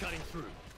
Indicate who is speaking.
Speaker 1: Cutting through.